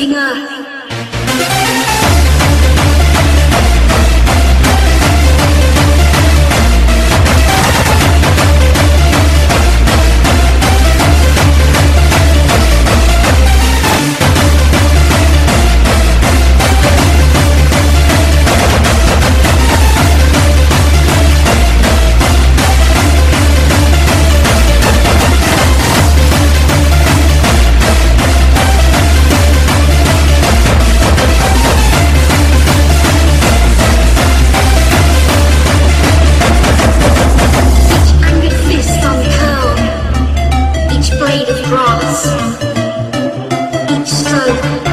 Vinga. cross. So